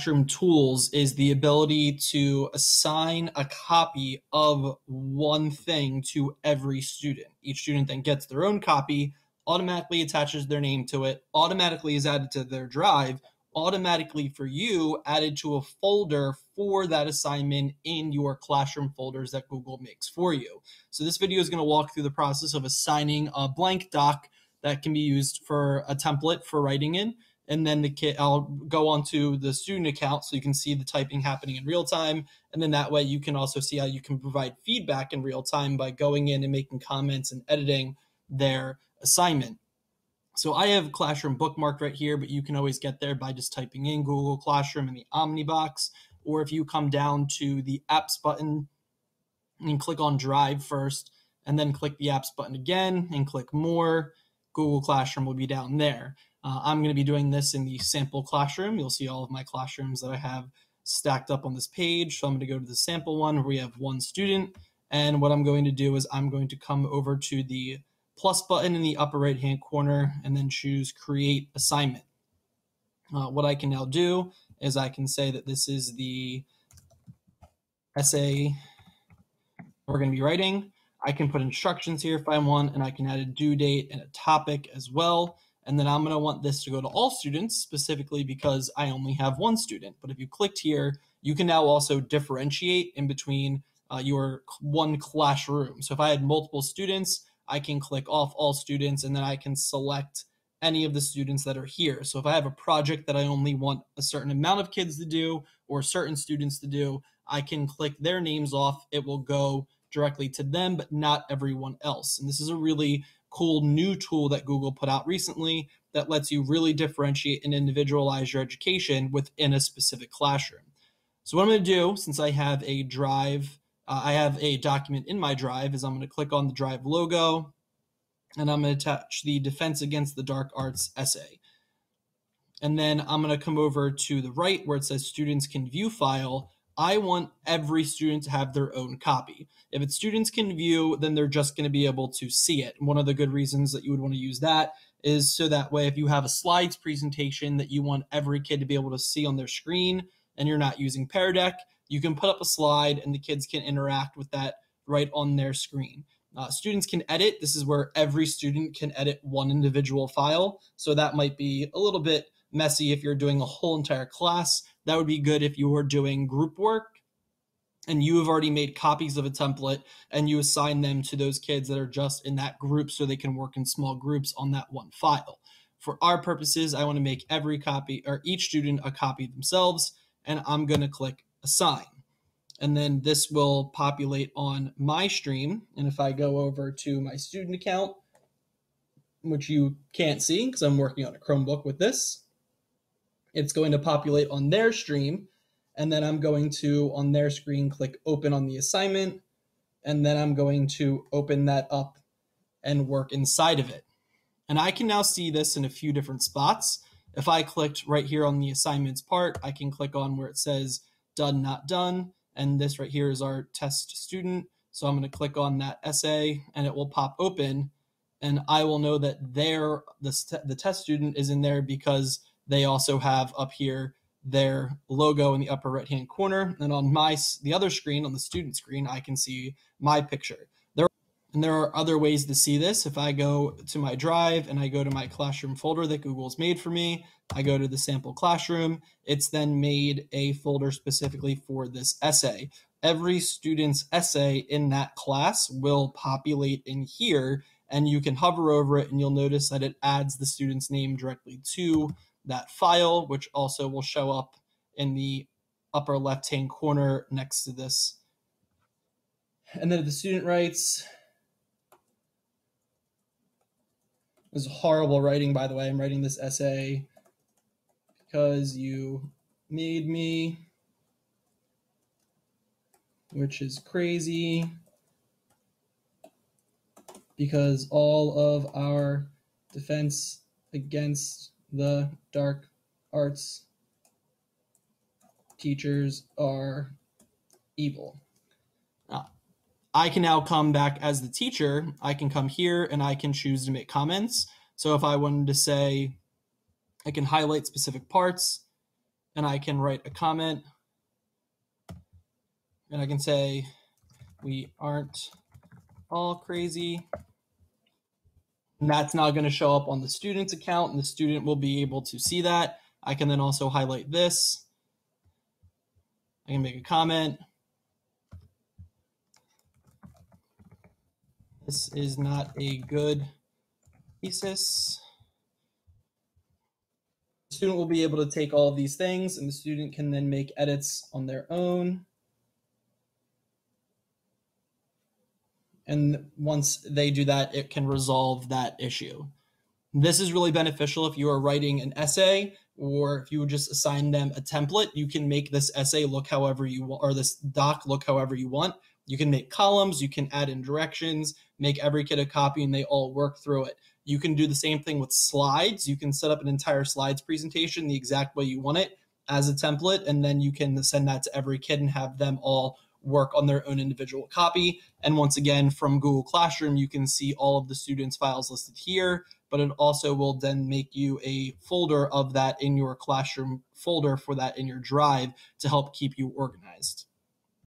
Tools is the ability to assign a copy of one thing to every student. Each student then gets their own copy, automatically attaches their name to it, automatically is added to their drive, automatically for you added to a folder for that assignment in your classroom folders that Google makes for you. So this video is going to walk through the process of assigning a blank doc that can be used for a template for writing in and then the kit I'll go onto the student account so you can see the typing happening in real time and then that way you can also see how you can provide feedback in real time by going in and making comments and editing their assignment. So I have Classroom bookmarked right here, but you can always get there by just typing in Google Classroom in the Omni box, or if you come down to the Apps button and click on Drive first, and then click the Apps button again and click More, Google Classroom will be down there. Uh, I'm going to be doing this in the sample classroom. You'll see all of my classrooms that I have stacked up on this page. So I'm going to go to the sample one where we have one student. And what I'm going to do is I'm going to come over to the plus button in the upper right hand corner and then choose create assignment. Uh, what I can now do is I can say that this is the essay we're going to be writing. I can put instructions here if I want, and I can add a due date and a topic as well. And then I'm going to want this to go to all students specifically because I only have one student. But if you clicked here, you can now also differentiate in between uh, your one classroom. So if I had multiple students, I can click off all students and then I can select any of the students that are here. So if I have a project that I only want a certain amount of kids to do or certain students to do, I can click their names off. It will go directly to them, but not everyone else. And this is a really cool new tool that Google put out recently that lets you really differentiate and individualize your education within a specific classroom. So what I'm going to do, since I have a drive, uh, I have a document in my drive, is I'm going to click on the drive logo, and I'm going to attach the Defense Against the Dark Arts essay. And then I'm going to come over to the right where it says Students Can View File, I want every student to have their own copy. If it's students can view, then they're just going to be able to see it. one of the good reasons that you would want to use that is so that way if you have a slides presentation that you want every kid to be able to see on their screen and you're not using Pear Deck, you can put up a slide and the kids can interact with that right on their screen. Uh, students can edit. This is where every student can edit one individual file. So that might be a little bit messy if you're doing a whole entire class. That would be good if you were doing group work and you have already made copies of a template and you assign them to those kids that are just in that group so they can work in small groups on that one file. For our purposes, I want to make every copy or each student a copy themselves, and I'm going to click assign. And then this will populate on my stream. And if I go over to my student account, which you can't see because I'm working on a Chromebook with this, it's going to populate on their stream. And then I'm going to, on their screen, click open on the assignment. And then I'm going to open that up and work inside of it. And I can now see this in a few different spots. If I clicked right here on the assignments part, I can click on where it says done, not done. And this right here is our test student. So I'm going to click on that essay and it will pop open. And I will know that there, the, the test student is in there because they also have up here their logo in the upper right hand corner. And on my the other screen, on the student screen, I can see my picture. There and there are other ways to see this. If I go to my drive and I go to my classroom folder that Google's made for me, I go to the sample classroom, it's then made a folder specifically for this essay. Every student's essay in that class will populate in here and you can hover over it and you'll notice that it adds the student's name directly to that file, which also will show up in the upper left-hand corner next to this. And then the student writes, this is horrible writing, by the way. I'm writing this essay because you made me, which is crazy because all of our defense against the dark arts teachers are evil. Now, I can now come back as the teacher. I can come here and I can choose to make comments. So if I wanted to say, I can highlight specific parts and I can write a comment and I can say, we aren't all crazy. And that's now going to show up on the student's account and the student will be able to see that. I can then also highlight this. I can make a comment. This is not a good thesis. The student will be able to take all of these things and the student can then make edits on their own. And once they do that, it can resolve that issue. This is really beneficial if you are writing an essay or if you just assign them a template, you can make this essay look however you want, or this doc look however you want. You can make columns, you can add in directions, make every kid a copy, and they all work through it. You can do the same thing with slides. You can set up an entire slides presentation the exact way you want it as a template, and then you can send that to every kid and have them all work on their own individual copy. And once again, from Google Classroom, you can see all of the students' files listed here, but it also will then make you a folder of that in your Classroom folder for that in your drive to help keep you organized.